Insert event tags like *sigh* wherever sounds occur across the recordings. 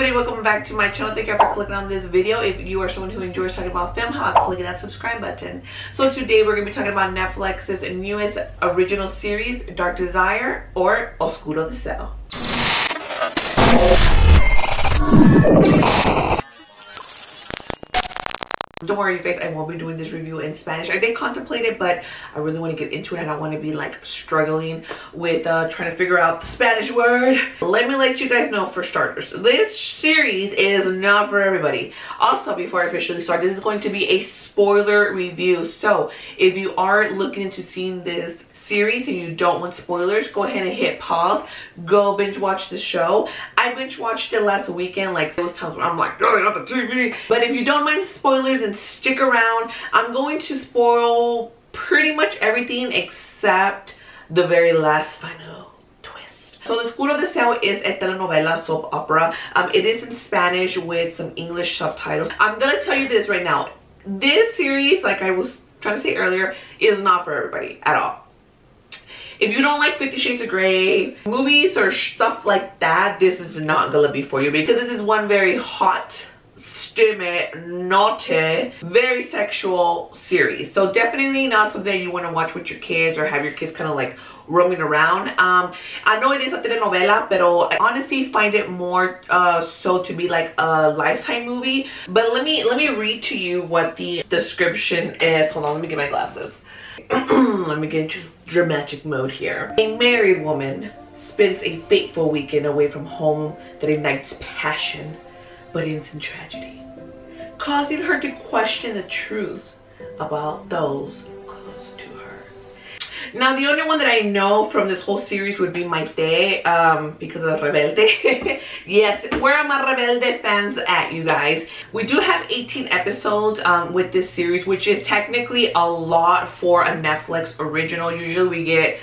everybody welcome back to my channel. Thank you for clicking on this video. If you are someone who enjoys talking about film how about clicking that subscribe button? So today we're going to be talking about netflix's newest original series dark desire or oscuro deseo don't worry you guys i won't be doing this review in spanish. I did contemplate it but i really want to get into it and i want to be like struggling with uh trying to figure out the spanish word. Let me let you guys know for starters this series is not for everybody. Also before i officially start this is going to be a spoiler review. So if you are looking into seeing this series and you don't want spoilers, go ahead and hit pause. Go binge watch the show. I binge watched it last weekend. Like those times where I'm like, no, not the TV. But if you don't mind spoilers, then stick around. I'm going to spoil pretty much everything except the very last final twist. So The Oscuro Deseo is a telenovela soap opera. Um, it is in Spanish with some English subtitles. I'm gonna tell you this right now. This series, like I was trying to say earlier, is not for everybody at all if you don't like 50 Shades of Grey movies or stuff like that, this is not gonna be for you because this is one very hot steamy, naughty, very sexual series. So definitely not something you want to watch with your kids or have your kids kind of like roaming around. Um, I know it is a telenovela, but I honestly find it more uh, so to be like a lifetime movie. But let me let me read to you what the description is. Hold on, let me get my glasses. *clears throat* let me get into dramatic mode here. A married woman spends a fateful weekend away from home that ignites passion but ends in tragedy, causing her to question the truth about those. Now, the only one that I know from this whole series would be Maite um, because of Rebelde. *laughs* yes, where are my Rebelde fans at, you guys? We do have 18 episodes um, with this series, which is technically a lot for a Netflix original. Usually we get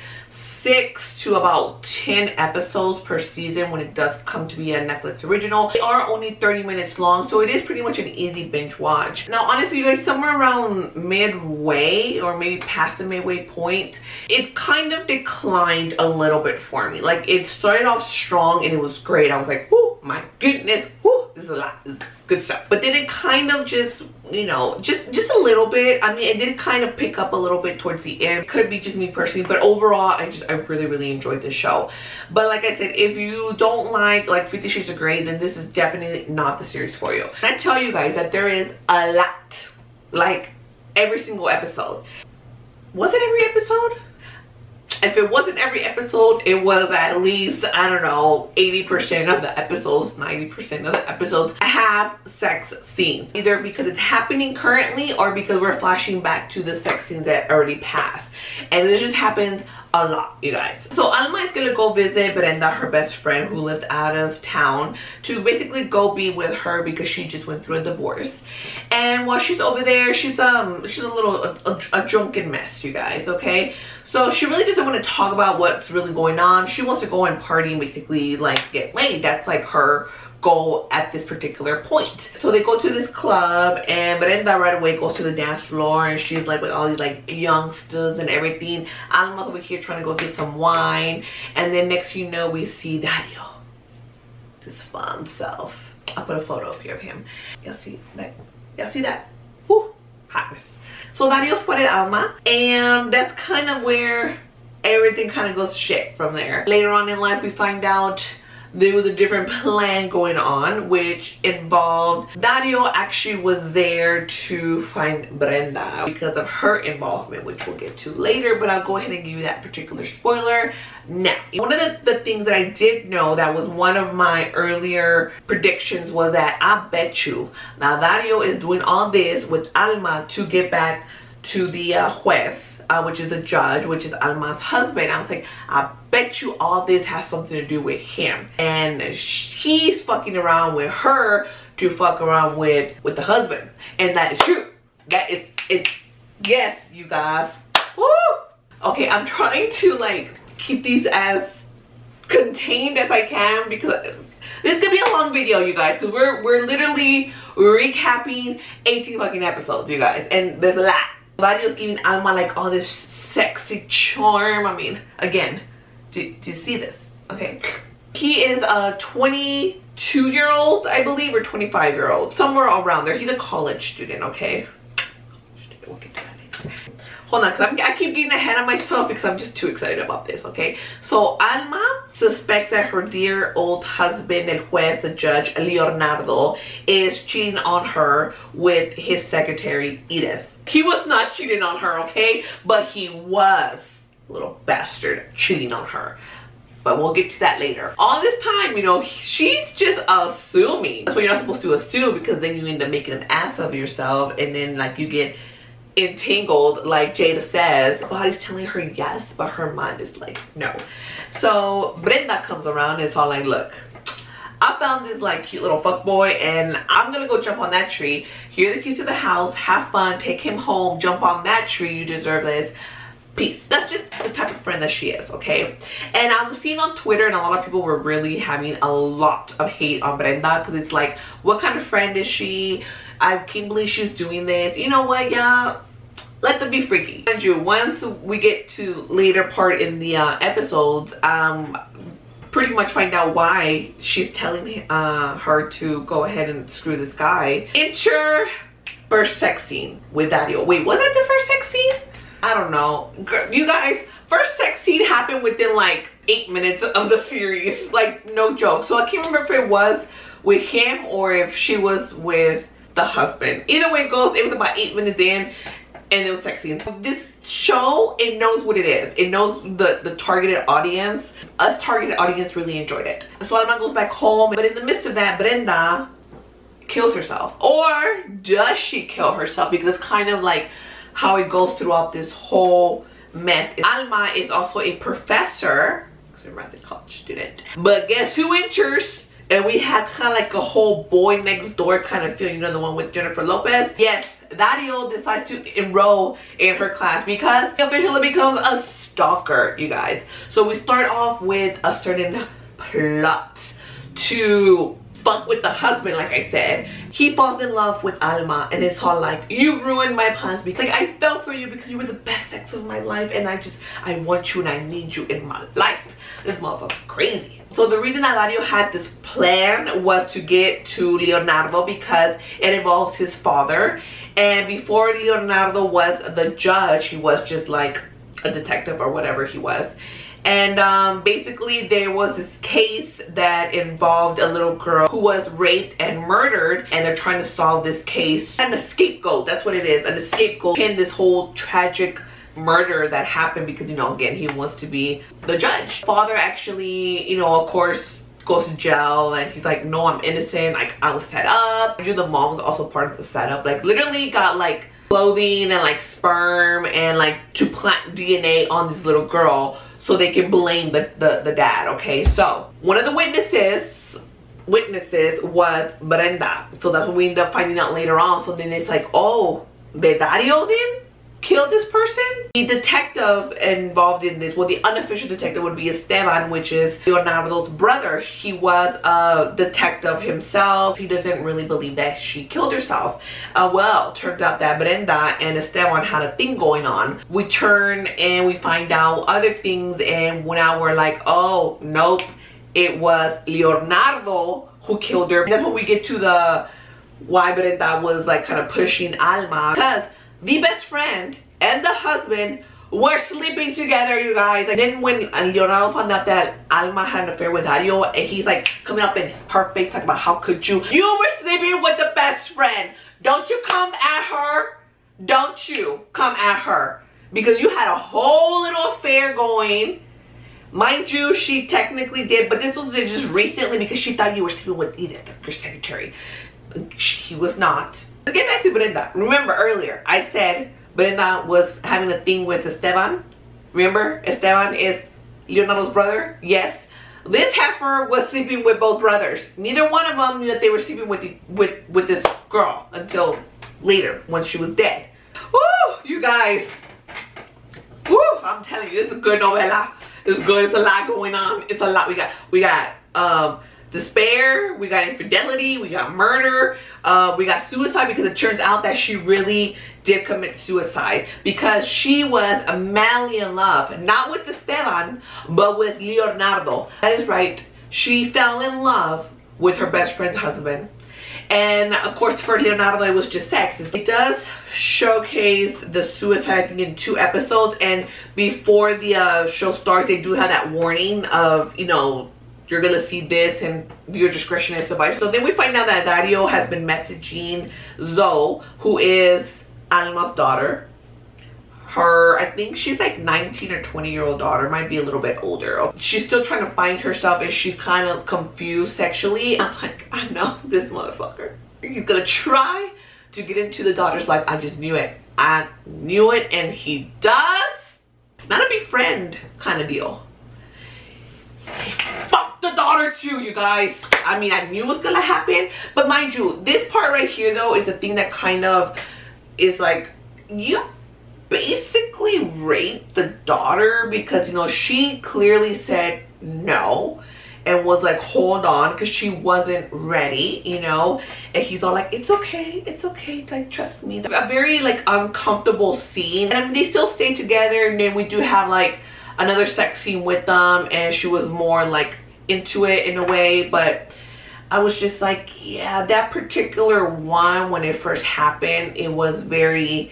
six to about 10 episodes per season when it does come to be a Netflix original. They are only 30 minutes long, so it is pretty much an easy binge watch. Now, honestly, you guys, somewhere around midway or maybe past the midway point, it kind of declined a little bit for me. Like, it started off strong and it was great. I was like, oh my goodness, whoo, this is a lot. Good stuff. But then it kind of just, you know, just just a little bit. I mean, it did kind of pick up a little bit towards the end. Could be just me personally, but overall, I just I really really enjoyed this show. But like I said, if you don't like like Fifty Shades of Grey, then this is definitely not the series for you. And I tell you guys that there is a lot, like every single episode. Was it every episode? If it wasn't every episode it was at least i don't know 80 percent of the episodes 90 percent of the episodes have sex scenes. Either because it's happening currently or because we're flashing back to the sex scenes that already passed. And it just happens a lot you guys. So alma is gonna go visit brenda her best friend who lives out of town to basically go be with her because she just went through a divorce. And while she's over there she's um she's a little a, a, a drunken mess you guys okay so she really doesn't want to talk about what's really going on. She wants to go and party and basically like get laid. That's like her goal at this particular point. So they go to this club and Brenda right away goes to the dance floor and she's like with all these like youngsters and everything. Alma's over here trying to go get some wine. And then next you know we see Dario. This fun self. I'll put a photo up here of him. Y'all see that? Y'all see that? Whoo! Hotness. So Dario spotted Alma and that's kind of where everything kind of goes shit from there. Later on in life we find out there was a different plan going on which involved Dario actually was there to find Brenda because of her involvement which we'll get to later but I'll go ahead and give you that particular spoiler now. One of the, the things that I did know that was one of my earlier predictions was that I bet you now Dario is doing all this with Alma to get back to the uh, juez uh, which is a judge, which is Alma's husband. I was like, I bet you all this has something to do with him. And he's fucking around with her to fuck around with, with the husband. And that is true. That is, it. yes, you guys. Woo! Okay, I'm trying to like keep these as contained as I can because this could be a long video you guys because we're we're literally recapping 18 fucking episodes you guys and there's a lot Dario's giving Alma like all this sexy charm. I mean, again, do, do you see this? Okay. He is a 22 year old, I believe, or 25 year old, somewhere around there. He's a college student, okay? Hold on, because I keep getting ahead of myself because I'm just too excited about this, okay? So Alma suspects that her dear old husband and juez, the judge, Leonardo, is cheating on her with his secretary, Edith. He was not cheating on her, okay? But he was, little bastard, cheating on her but we'll get to that later. All this time, you know, she's just assuming. That's what you're not supposed to assume because then you end up making an ass of yourself and then like you get entangled like Jada says. Body's telling her yes, but her mind is like no. So Brenda comes around and it's all like, look, I found this like cute little fuck boy and I'm gonna go jump on that tree. Here are the keys to the house, have fun, take him home, jump on that tree, you deserve this peace. That's just the type of friend that she is okay? And i was seeing on twitter and a lot of people were really having a lot of hate on brenda because it's like what kind of friend is she? I can't believe she's doing this. You know what y'all? Let them be freaky. And you once we get to later part in the uh, episodes um pretty much find out why she's telling uh, her to go ahead and screw this guy. Enter first sex scene with Dario. Wait, was that the first sex scene? I don't know. You guys, first sex scene happened within like eight minutes of the series. *laughs* Like, no joke. So I can't remember if it was with him or if she was with the husband. Either way it goes, it was about eight minutes in and it was sexy. This show, it knows what it is. It knows the, the targeted audience. Us targeted audience really enjoyed it. So Alma goes back home, but in the midst of that, Brenda kills herself. Or does she kill herself? Because it's kind of like how it goes throughout this whole mess. Alma is also a professor, because I'm a college student. But guess who enters? And we had kind of like a whole boy next door kind of feel, you know, the one with Jennifer Lopez. Yes, Dario decides to enroll in her class because he officially becomes a stalker, you guys. So we start off with a certain plot to fuck with the husband like I said. He falls in love with Alma and it's all like you ruined my plans because like I fell for you because you were the best sex of my life and I just I want you and I need you in my life. This motherfucker crazy. So the reason Dario had this plan was to get to Leonardo because it involves his father and before Leonardo was the judge he was just like a detective or whatever he was and um, basically there was this case that involved a little girl who was raped and murdered and they're trying to solve this case. And a scapegoat that's what it is. The scapegoat in this whole tragic murder that happened because you know again he wants to be the judge. Father actually you know of course goes to jail and he's like no i'm innocent. Like i was set up. The mom was also part of the setup. Like literally got like clothing and like sperm and like to plant dna on this little girl so they can blame the, the, the dad, okay? So, one of the witnesses, witnesses was Brenda. So that's what we end up finding out later on. So then it's like, oh, Dario then? Killed this person. The detective involved in this, well the unofficial detective would be Esteban, which is Leonardo's brother. He was a detective himself. He doesn't really believe that she killed herself. Uh, well, turns out that Brenda and Esteban had a thing going on. We turn and we find out other things and now we're like, oh, nope. It was Leonardo who killed her. That's when we get to the why Brenda was like kind of pushing Alma because the best friend and the husband were sleeping together, you guys. And then when Leonardo found out that Alma had an affair with Dario, and he's like coming up in her face talking about how could you? You were sleeping with the best friend. Don't you come at her. Don't you come at her. Because you had a whole little affair going. Mind you, she technically did, but this was just recently because she thought you were sleeping with Edith, your secretary. She was not. Let's get back to Brenda. Remember earlier, I said Brenda was having a thing with Esteban. Remember, Esteban is Leonardo's brother? Yes. This heifer was sleeping with both brothers. Neither one of them knew that they were sleeping with the, with with this girl until later when she was dead. Woo, you guys. Woo, I'm telling you, it's a good novela. It's good. It's a lot going on. It's a lot. We got we got um despair, we got infidelity, we got murder, uh, we got suicide because it turns out that she really did commit suicide because she was madly in love, not with Esteban, but with Leonardo. That is right, she fell in love with her best friend's husband. And of course, for Leonardo, it was just sex. It does showcase the suicide, I think, in two episodes. And before the uh, show starts, they do have that warning of, you know, you're gonna see this and your discretion is advised. So then we find out that Dario has been messaging Zoe, who is Alma's daughter. Her, I think she's like 19 or 20 year old daughter, might be a little bit older. She's still trying to find herself and she's kind of confused sexually. I'm like, I know *laughs* this motherfucker. He's gonna try to get into the daughter's life. I just knew it. I knew it and he does. It's not a befriend kind of deal. Fuck the daughter too, you guys. I mean, I knew was gonna happen. But mind you, this part right here though is the thing that kind of is like, you basically raped the daughter because, you know, she clearly said no and was like hold on because she wasn't ready you know and he's all like it's okay it's okay like trust me a very like uncomfortable scene and they still stay together and then we do have like another sex scene with them and she was more like into it in a way but I was just like yeah that particular one when it first happened it was very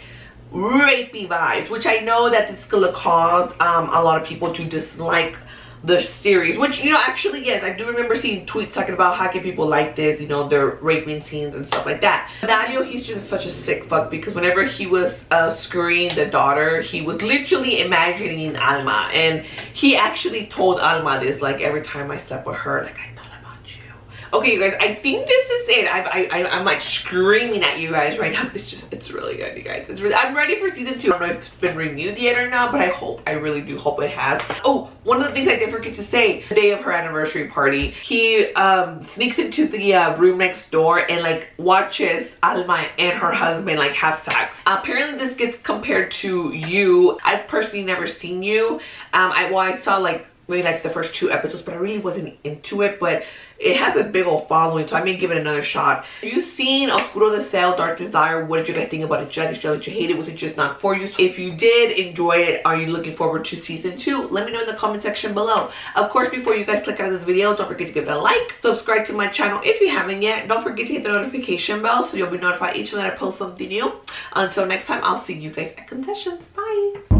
rapey vibes which I know that this is gonna cause um, a lot of people to dislike the series which you know actually yes i do remember seeing tweets talking about how can people like this you know their raping scenes and stuff like that. Dario he's just such a sick fuck because whenever he was uh screwing the daughter he was literally imagining alma. And he actually told alma this like every time i slept with her like i okay you guys i think this is it. I, I i'm like screaming at you guys right now. It's just it's really good you guys. It's really i'm ready for season two. I don't know if it's been renewed yet or not but i hope i really do hope it has. Oh one of the things i did forget to say the day of her anniversary party he um sneaks into the uh, room next door and like watches alma and her husband like have sex. Apparently this gets compared to you. I've personally never seen you. Um i well i saw like maybe like the first two episodes but i really wasn't into it. But it has a big old following so i may give it another shot. If you've seen oscuro deseo dark desire? What did you guys think about it? Did you, did you hate it? Was it just not for you? If you did enjoy it are you looking forward to season two? Let me know in the comment section below. Of course before you guys click out of this video don't forget to give it a like subscribe to my channel if you haven't yet. Don't forget to hit the notification bell so you'll be notified each time that i post something new. Until next time i'll see you guys at concessions. Bye